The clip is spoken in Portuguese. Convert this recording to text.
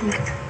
Obrigada.